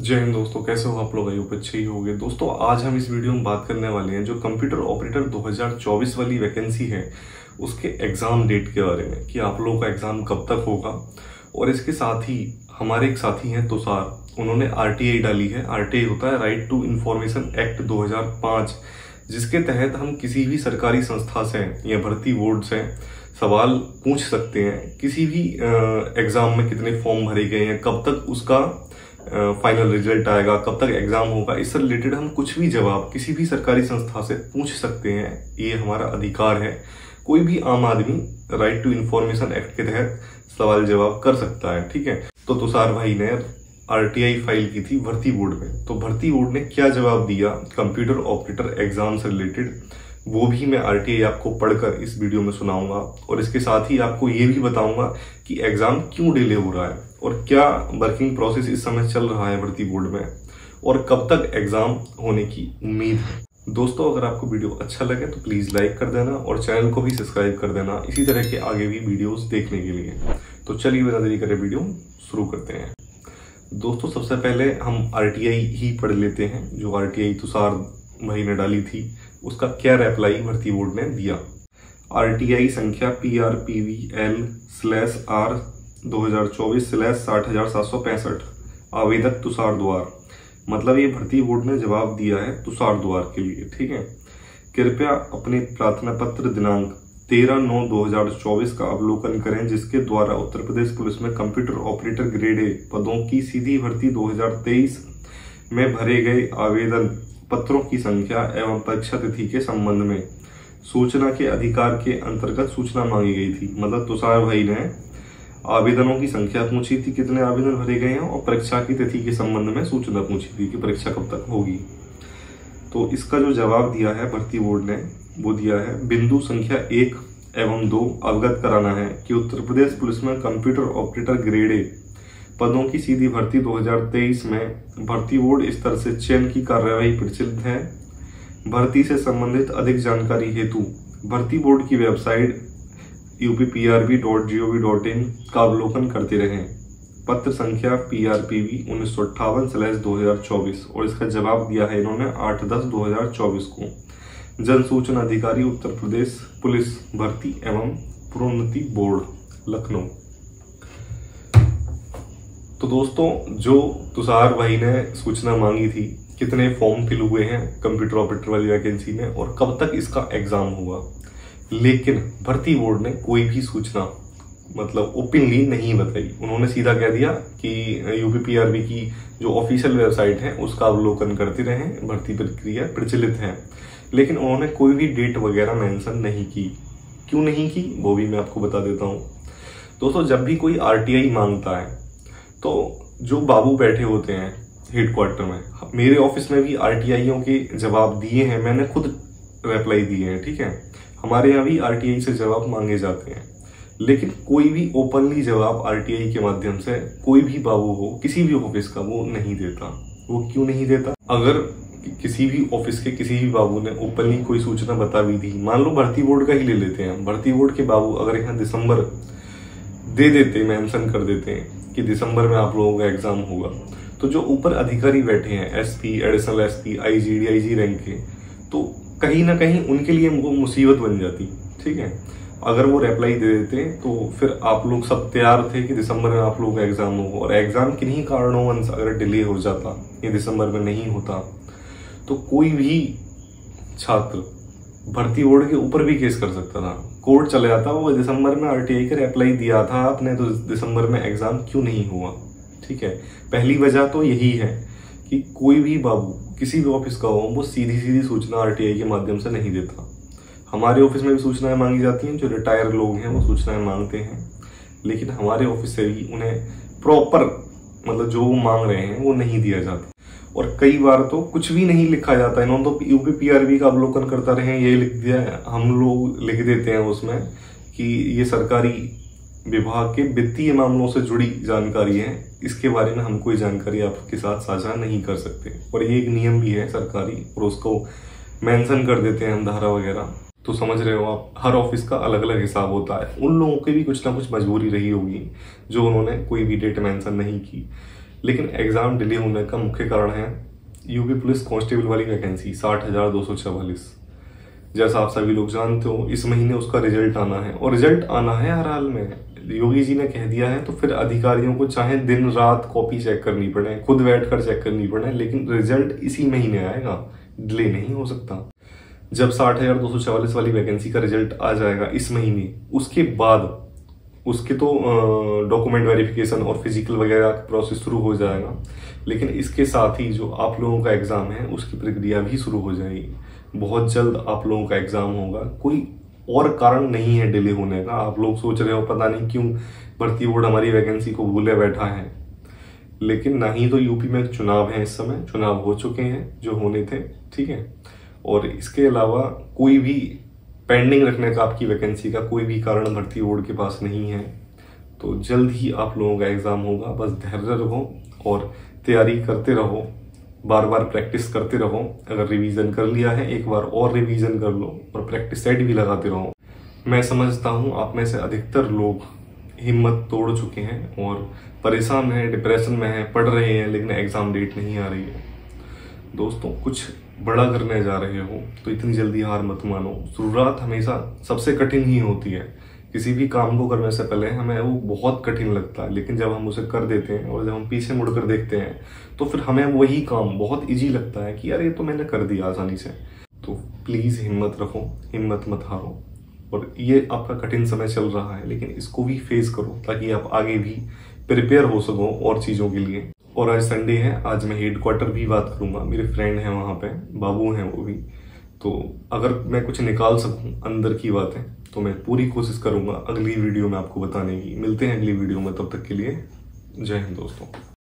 जय हिंद दोस्तों, कैसे हो आप लोग? आई होप अच्छे ही होंगे। दोस्तों, आज हम इस वीडियो में बात करने वाले हैं जो कंप्यूटर ऑपरेटर 2024 वाली वैकेंसी है, उसके एग्ज़ाम डेट के बारे में, कि आप लोगों का एग्ज़ाम कब तक होगा। और इसके साथ ही, हमारे एक साथी हैं तुषार, उन्होंने आरटीआई डाली है। आरटीआई होता है राइट टू इन्फॉर्मेशन एक्ट 2005 जिसके तहत हम किसी भी सरकारी संस्था से या भर्ती बोर्ड से सवाल पूछ सकते हैं, किसी भी एग्ज़ाम में कितने फॉर्म भरे गए हैं, कब तक उसका फाइनल रिज़ल्ट आएगा, कब तक एग्ज़ाम होगा, इससे रिलेटेड हम कुछ भी जवाब किसी भी सरकारी संस्था से पूछ सकते हैं। ये हमारा अधिकार है। कोई भी आम आदमी राइट टू इंफॉर्मेशन एक्ट के तहत सवाल जवाब कर सकता है, ठीक है? तो तुषार भाई ने आरटीआई फ़ाइल की थी भर्ती बोर्ड में। तो भर्ती बोर्ड ने क्या जवाब दिया? कंप्यूटर ऑपरेटर एग्ज़ाम से रिलेटेड वो भी मैं आरटीआई आपको पढ़कर इस वीडियो में सुनाऊँगा। और इसके साथ ही आपको ये भी बताऊँगा कि एग्ज़ाम क्यों डिले हो रहा है। और क्या वर्किंग प्रोसेस इस समय चल रहा है भर्ती बोर्ड में? और कब तक एग्ज़ाम होने की उम्मीद है? दोस्तों, अगर आपको वीडियो अच्छा लगे तो प्लीज़ लाइक कर देना और चैनल को भी सब्सक्राइब कर देना इसी तरह के आगे भी वीडियोस देखने के लिए। तो चलिए बिना देरी करे वीडियो शुरू करते हैं। दोस्तों, सबसे पहले हम आरटीआई ही पढ़ लेते हैं, जो आरटीआई तुषार भाई ने डाली थी। उसका क्या रेप्लाई भर्ती बोर्ड ने दिया? आरटीआई संख्या P R P V L slash R दो हज़ार चौबीस स्लैश साठ हज़ार सात सौ पैंसठ। आवेदक तुषार द्वार मतलब ये भर्ती बोर्ड ने जवाब दिया है तुषार द्वार के लिए, ठीक है? कृपया अपने प्रार्थना पत्र दिनांक तेरह नौ दो हज़ार चौबीस का अवलोकन करें, जिसके द्वारा उत्तर प्रदेश पुलिस में कंप्यूटर ऑपरेटर ग्रेड ए पदों की सीधी भर्ती 2023 में भरे गए आवेदन पत्रों की संख्या एवं परीक्षा तिथि के संबंध में। सूचना के अधिकार के अंतर्गत सूचना मांगी गई थी। मतलब तुषार भाई ने आवेदनों की संख्या पूछी थी कितने आवेदन भरे गए हैं और परीक्षा की तिथि के संबंध में सूचना पूछी थी कि परीक्षा कब तक होगी। तो इसका जो जवाब दिया है, भर्ती बोर्ड ने, वो दिया है, बिंदु संख्या एक एवं दो अवगत कराना है कि उत्तर प्रदेश पुलिस में कंप्यूटर ऑपरेटर ग्रेड ए पदों की सीधी भर्ती 2023 में भर्ती बोर्ड स्तर से चयन की कार्यवाही प्रचलित है। भर्ती से संबंधित अधिक जानकारी हेतु भर्ती बोर्ड की website UPPRB dot G O V dot in का अवलोकन करते रहें। पत्र संख्या पी आर पी वी उन्नीस सौ अट्ठावन स्लैश दो हज़ार चौबीस और इसका जवाब दिया है इन्होंने आठ दस दो हज़ार चौबीस को। जन सूचना अधिकारी उत्तर प्रदेश पुलिस भर्ती एवं प्रोन्नति बोर्ड, लखनऊ। तो दोस्तों, जो तुषार भाई ने सूचना मांगी थी, कितने फॉर्म फिल हुए हैं कंप्यूटर ऑपरेटर वाली वैकेंसी में और कब तक इसका एग्ज़ाम हुआ लेकिन भर्ती बोर्ड ने कोई भी सूचना मतलब ओपनली नहीं बताई। उन्होंने सीधा कह दिया कि यूपीपीआरबी की जो ऑफिशियल वेबसाइट है, उसका अवलोकन करते रहे, भर्ती प्रक्रिया प्रचलित है। लेकिन उन्होंने कोई भी डेट वगैरह मेंशन नहीं की। क्यों नहीं की? वो भी मैं आपको बता देता हूँ। दोस्तों, जब भी कोई आरटीआई माँगता है तो जो बाबू बैठे होते हैं हेडक्वार्टर में, मेरे ऑफ़िस में भी आरटीआईओ के जवाब दिए हैं। मैंने खुद रिप्लाई दिए हैं, ठीक है? हमारे यहाँ भी आरटीआई से जवाब मांगे जाते हैं। लेकिन कोई भी ओपनली जवाब आरटीआई के माध्यम से कोई भी बाबू हो, किसी भी ऑफ़िस का वो नहीं देता। वो क्यों नहीं देता? अगर किसी भी ऑफ़िस के किसी भी बाबू ने ओपनली कोई सूचना बता भी दी, मान लो भर्ती बोर्ड का ही ले लेते हैं। भर्ती बोर्ड के बाबू अगर यहाँ दिसंबर दे देते मेंशन कर देते हैं कि दिसंबर में आप लोगों का एग्ज़ाम होगा तो जो ऊपर अधिकारी बैठे हैं SP additional SP IG DIG rank के तो कहीं ना कहीं उनके लिए वो मुसीबत बन जाती, ठीक है? अगर वो रिप्लाई दे देते तो फिर आप लोग सब तैयार थे कि दिसंबर में आप लोगों का एग्ज़ाम हो और एग्ज़ाम किन्हीं कारणों अगर डिले हो जाता, या दिसंबर में नहीं होता तो कोई भी छात्र भर्ती बोर्ड के ऊपर भी केस कर सकता था। कोर्ट चले जाता वो दिसंबर में आरटीआई का अप्लाई दिया था आपने तो दिसंबर में एग्ज़ाम क्यों नहीं हुआ, ठीक है? पहली वजह तो यही है कि कोई भी बाबू किसी भी ऑफ़िस का हो वो सीधी सीधी सूचना आरटीआई के माध्यम से नहीं देता। हमारे ऑफ़िस में भी सूचनाएँ मांगी जाती हैं, जो रिटायर लोग हैं, वो सूचनाएँ मांगते हैं। लेकिन हमारे ऑफ़िस से भी उन्हें प्रॉपर मतलब जो वो मांग रहे हैं, वो नहीं दिया जाता। और कई बार तो कुछ भी नहीं लिखा जाता इन्होंने तो यूपी पीआरबी का अवलोकन करता रहे ये लिख दिया हम लोग लिख देते हैं उसमें कि ये सरकारी विभाग के वित्तीय मामलों से जुड़ी जानकारी है। इसके बारे में हम कोई जानकारी आपके साथ साझा नहीं कर सकते। और ये एक नियम भी है सरकारी, और उसको मेंशन कर देते हैं हम धारा वगैरह। तो समझ रहे हो आप, हर ऑफ़िस का अलग अलग हिसाब होता है। उन लोगों की भी कुछ ना कुछ मजबूरी रही होगी, जो उन्होंने कोई भी डेट मेंशन नहीं की। लेकिन एग्ज़ाम डिले होने का मुख्य कारण है यूपी पुलिस कांस्टेबल वाली वैकेंसी, साठ हज़ार दो सौ चवालीस जैसा आप सभी लोग जानते हो, इस महीने उसका रिज़ल्ट आना है। और रिज़ल्ट आना है हर हाल में। योगी जी ने कह दिया है तो फिर अधिकारियों को चाहे दिन रात कॉपी चेक करनी पड़े, खुद बैठ कर चेक करनी पड़े, लेकिन रिज़ल्ट इसी महीने आएगा डिले नहीं हो सकता। जब साठ हज़ार दो सौ चवालीस वाली वैकेंसी का रिज़ल्ट आ जाएगा इस महीने, उसके बाद, उसके तो डॉक्यूमेंट वेरिफिकेशन और फ़िज़िकल वगैरह का प्रोसेस शुरू हो जाएगा, लेकिन इसके साथ ही जो आप लोगों का एग्ज़ाम है, उसकी प्रक्रिया भी शुरू हो जाएगी। बहुत जल्द आप लोगों का एग्ज़ाम होगा, कोई और कारण नहीं है डिले होने का। आप लोग सोच रहे हो, पता नहीं क्यों भर्ती बोर्ड हमारी वैकेंसी को भूले बैठा है। लेकिन ना ही तो यूपी में चुनाव है इस समय, चुनाव हो चुके हैं, जो होने थे, ठीक है। और इसके अलावा कोई भी पेंडिंग रखने का आपकी वैकेंसी का कोई भी कारण भर्ती बोर्ड के पास नहीं है। तो जल्द ही आप लोगों का एग्ज़ाम होगा, बस धैर्य रहो और तैयारी करते रहो। बार बार प्रैक्टिस करते रहो। अगर रिवीजन कर लिया है, एक बार और रिवीजन कर लो और प्रैक्टिस सेट भी लगाते रहो। मैं समझता हूँ, आप में से अधिकतर लोग हिम्मत तोड़ चुके हैं और परेशान हैं डिप्रेशन में हैं, पढ़ रहे हैं, लेकिन एग्ज़ाम डेट नहीं आ रही है। दोस्तों, कुछ बड़ा करने जा रहे हो तो इतनी जल्दी हार मत मानो। शुरुआत हमेशा सबसे कठिन ही होती है। किसी भी काम को करने से पहले हमें वो बहुत कठिन लगता है। लेकिन जब हम उसे कर देते हैं और जब हम पीछे मुड़कर देखते हैं तो फिर हमें वही काम बहुत इजी लगता है कि यार ये तो मैंने कर दिया आसानी से। तो प्लीज़ हिम्मत रखो, हिम्मत मत हारो। और ये आपका कठिन समय चल रहा है, लेकिन इसको भी फेस करो ताकि आप आगे भी प्रिपेयर हो सको और चीज़ों के लिए। और आज संडे है, आज मैं हेड क्वार्टर भी बात करूँगा। मेरे फ्रेंड हैं वहाँ पे, बाबू हैं वो भी। तो अगर मैं कुछ निकाल सकूँ अंदर की बातें तो मैं पूरी कोशिश करूँगा अगली वीडियो में आपको बताने की। मिलते हैं अगली वीडियो में, तब तक के लिए जय हिंद दोस्तों।